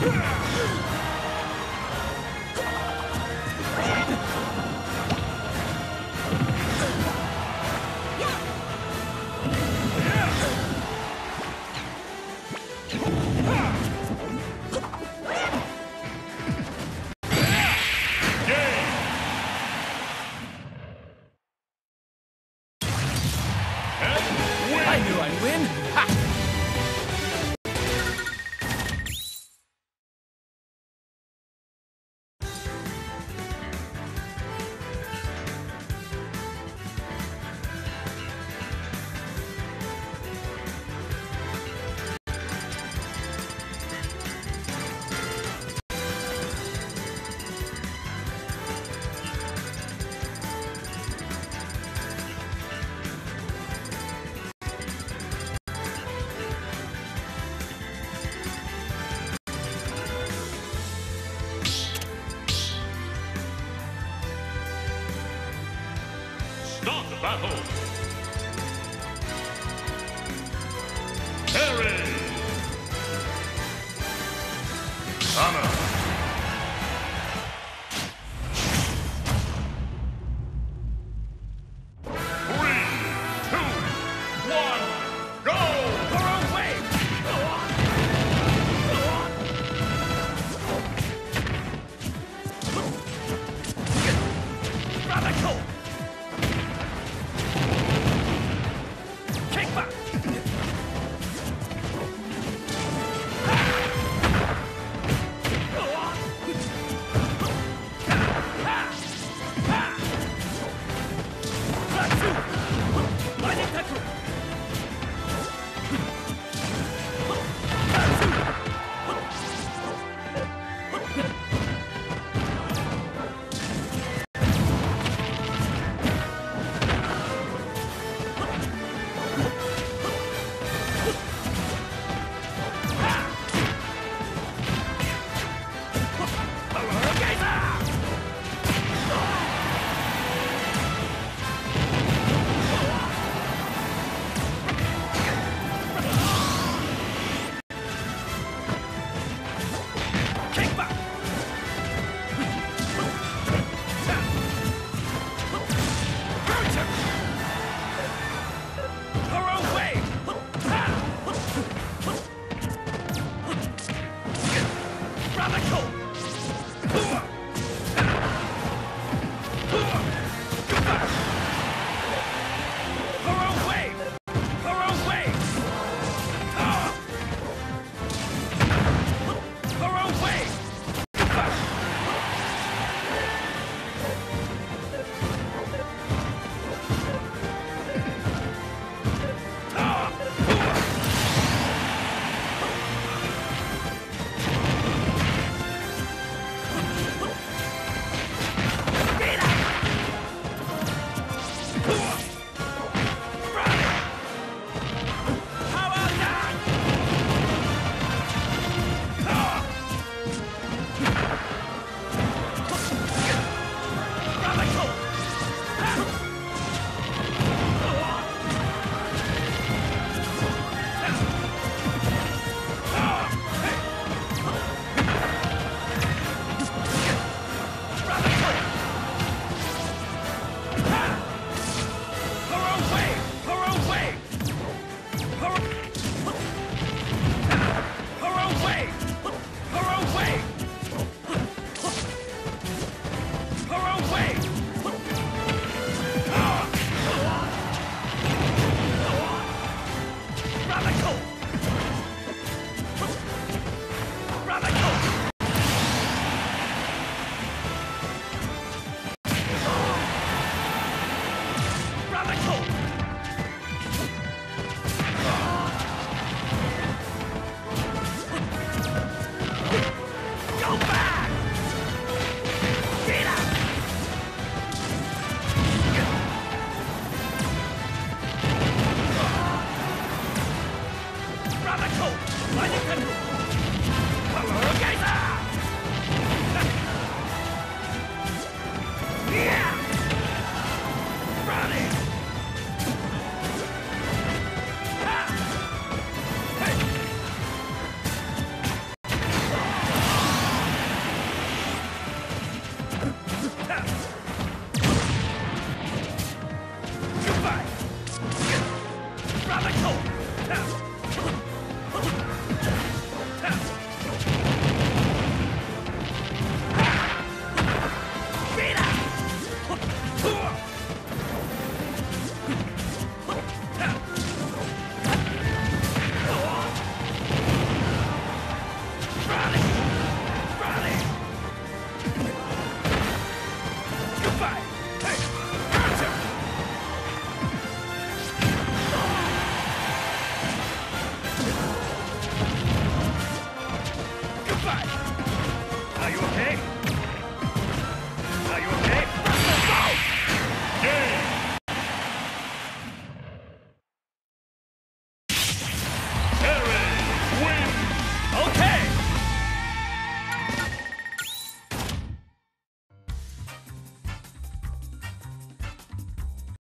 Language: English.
Yeah! Battle. Terry. Anna.